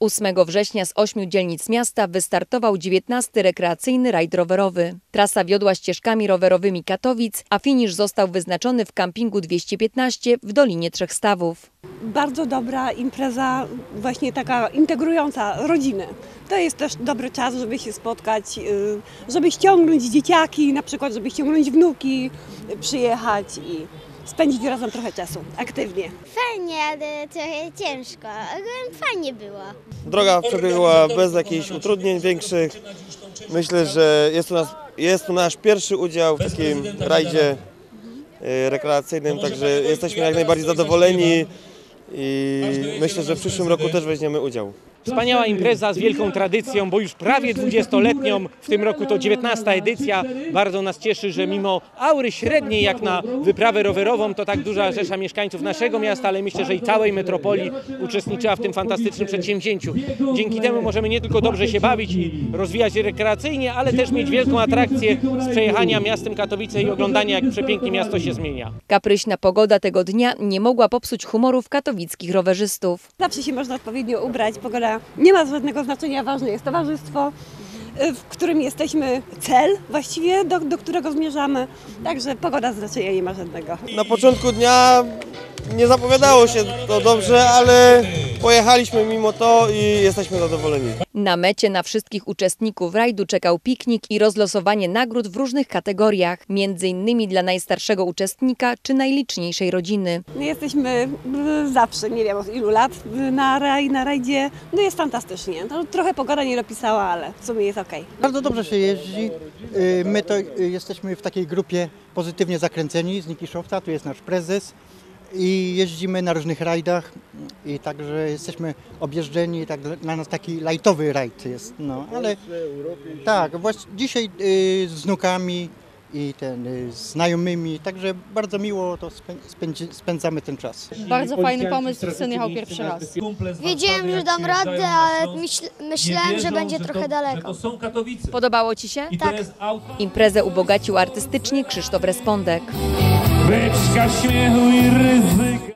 8 września z ośmiu dzielnic miasta wystartował 19 rekreacyjny rajd rowerowy. Trasa wiodła ścieżkami rowerowymi Katowic, a finisz został wyznaczony w kampingu 215 w Dolinie Trzech Stawów. bardzo dobra impreza, właśnie taka integrująca rodzinę. To jest też dobry czas, żeby się spotkać, y, żeby ściągnąć dzieciaki, na przykład, żeby ściągnąć wnuki, przyjechać i spędzić razem trochę czasu, aktywnie. Fajnie, ale trochę ciężko. Ale fajnie było. Droga przebiegła bez jakichś utrudnień większych. Myślę, że jest to, nas, jest to nasz pierwszy udział w takim rajdzie e, rekreacyjnym, także jesteśmy jak najbardziej zadowoleni i myślę, że w przyszłym roku też weźmiemy udział. Wspaniała impreza z wielką tradycją, bo już prawie 20-letnią, w tym roku to 19 edycja. Bardzo nas cieszy, że mimo aury średniej jak na wyprawę rowerową, to tak duża rzesza mieszkańców naszego miasta, ale myślę, że i całej metropolii uczestniczyła w tym fantastycznym przedsięwzięciu. Dzięki temu możemy nie tylko dobrze się bawić i rozwijać się rekreacyjnie, ale też mieć wielką atrakcję z przejechania miastem Katowice i oglądania, jak przepięknie miasto się zmienia. Kapryśna pogoda tego dnia nie mogła popsuć humorów katowickich rowerzystów. Zawsze się można odpowiednio ubrać, pogoda nie ma żadnego znaczenia, ważne jest towarzystwo, y, w którym jesteśmy, cel właściwie, do, do którego zmierzamy, także pogoda znaczenia nie ma żadnego. Na początku dnia nie zapowiadało się to dobrze, ale pojechaliśmy mimo to i jesteśmy zadowoleni. Na mecie na wszystkich uczestników rajdu czekał piknik i rozlosowanie nagród w różnych kategoriach, między innymi dla najstarszego uczestnika czy najliczniejszej rodziny. My jesteśmy y, zawsze, nie wiem od ilu lat, y, na, raj, na rajdzie. No jest fantastycznie. No, trochę pogoda nie dopisała, ale w sumie jest okej. Bardzo dobrze się jeździ. Y, My to jesteśmy w takiej grupie pozytywnie zakręceni z Nikiszowca, tu jest nasz prezes i jeździmy na różnych rajdach i także jesteśmy objeżdżeni, tak dla- nas taki lightowy rajd jest, no ale tak, właśnie dzisiaj y, z wnukami i ten, y, z znajomymi, także bardzo miło to spę- spędzi, spędzamy ten czas. Bardzo fajny pomysł, syn jechał pierwszy raz. Wiedziałem, że dam radę, ale myśl, myślałem, że będzie trochę daleko. To są Katowice. Podobało Ci się? Auto. Imprezę ubogacił artystycznie Krzysztof Respondek. Beczka śmiechu i ryzyka.